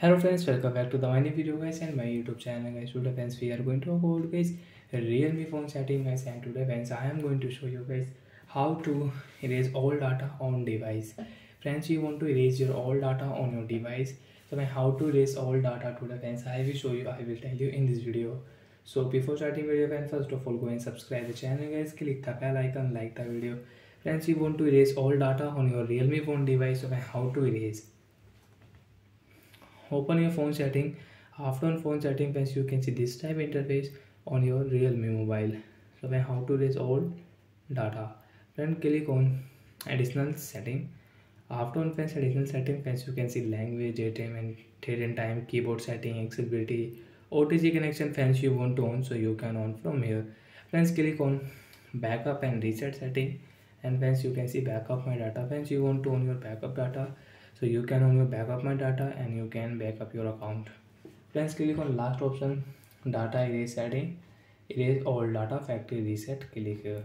hello friends welcome back to the my new video guys and my youtube channel guys. Today friends we are going to about guys realme phone setting guys. And today friends i am going to show you guys how to erase all data on device. Friends you want to erase your all data on your device. So how to erase all data today friends i will show you i will tell you in this video. So before starting video friends first of all go and subscribe the channel guys. Click the bell icon like the video. Friends you want to erase all data on your realme phone device. So how to erase open your phone setting. After on phone setting friends you can see this type interface on your realme mobile. So when how to erase all data? Then click on additional setting. After on friends additional setting friends you can see language date and date and time keyboard setting accessibility otg connection friends you want to on so you can on from here. Friends click on backup and reset setting. And friends you can see backup my data. Friends you want to own your backup data so you can only your backup my data and you can backup your account. Friends click on last option data erase setting erase all data factory reset click here.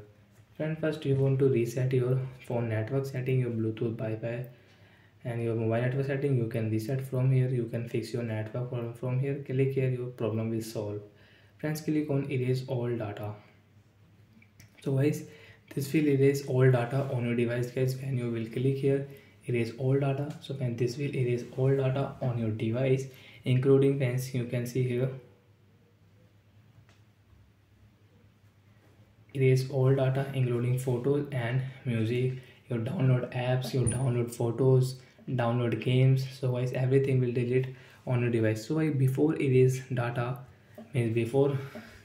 Friend first you want to reset your phone network setting your bluetooth wi-fi and your mobile network setting. You can reset from here. You can fix your network problem from here. Click here. Your problem will solve friends click on erase all data. So guys this will erase all data on your device guys. When you will click here erase all data. So when this will erase all data on your device including fans you can see here. Erase all data including photos and music. Your download apps your download photos download games. So guys everything will delete on your device. So guys before erase data means before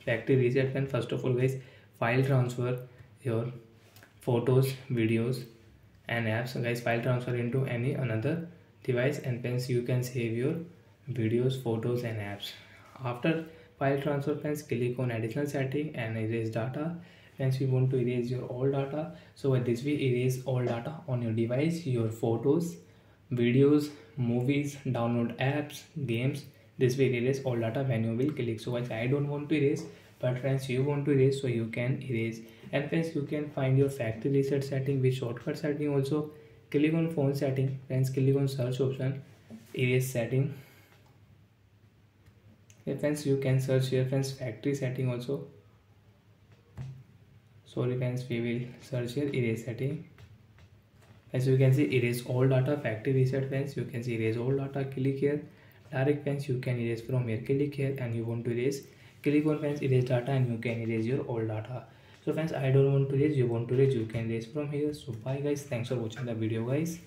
factory reset when first of all guys file transfer your photos videos and apps so guys file transfer into any another device and hence you can save your videos photos and apps. After file transfer friends click on additional setting and erase data. Hence we want to erase your all data so this will erase all data on your device your photos videos movies download apps games. This way erase all data when you will click. So guys i don't want to erase but friends you want to erase so you can erase. And friends you can find your factory reset setting with shortcut setting also. Click on phone setting. Friends click on search option. Erase setting. Okay, friends you can search here friends factory setting also. Sorry friends we will search here erase setting. As you can see erase all data factory reset friends. You can see erase all data click here. Direct friends you can erase from here click here and you want to erase click on friends erase data and you can erase your old data. So friends i don't want to erase you want to erase you can erase from here. So bye guys thanks for watching the video guys